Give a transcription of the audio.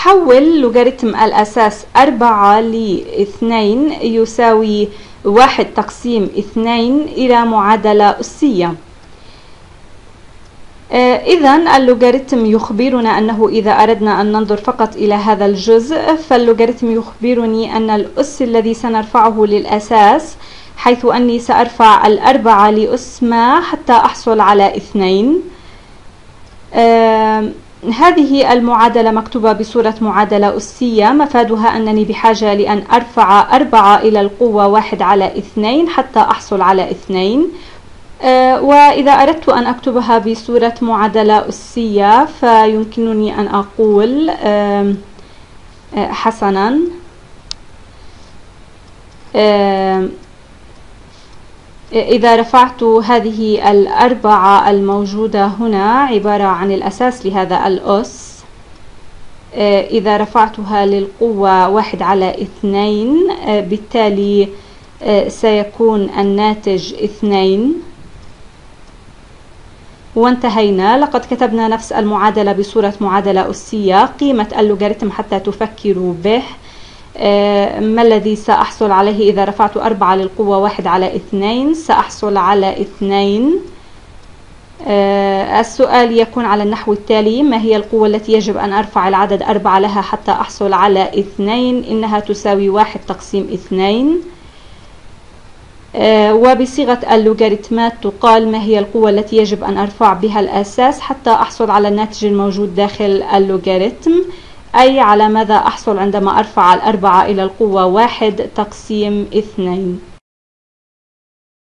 حول لوغاريتم الأساس أربعة لاثنين يساوي واحد تقسيم اثنين إلى معادلة أسية. آه، إذا اللوغاريتم يخبرنا أنه إذا أردنا أن ننظر فقط إلى هذا الجزء فاللوغاريتم يخبرني أن الأس الذي سنرفعه للأساس حيث أني سأرفع الأربعة لأس ما حتى أحصل على اثنين. هذه المعادلة مكتوبة بصورة معادلة أسية. مفادها أنني بحاجة لأن أرفع أربعة إلى القوة واحد على اثنين حتى أحصل على اثنين. أه، وإذا أردت أن أكتبها بصورة معادلة أسية فيمكنني أن أقول أه، حسنا. أه، إذا رفعت هذه الأربعة الموجودة هنا عبارة عن الأساس لهذا الأس آه، إذا رفعتها للقوة واحد على اثنين آه، بالتالي آه، سيكون الناتج اثنين. وانتهينا. لقد كتبنا نفس المعادلة بصورة معادلة أسية. قيمة اللوغاريتم حتى تفكروا به. ما الذي سأحصل عليه إذا رفعت أربعة للقوة واحد على اثنين؟ سأحصل على اثنين. آه، السؤال يكون على النحو التالي. ما هي القوة التي يجب أن أرفع العدد أربعة لها حتى أحصل على اثنين؟ إنها تساوي واحد تقسيم اثنين. آه، وبصيغة اللوغاريتمات تقال ما هي القوة التي يجب أن أرفع بها الأساس حتى أحصل على الناتج الموجود داخل اللوغاريتم. أي على ماذا أحصل عندما أرفع الأربعة إلى القوة واحد تقسيم اثنين؟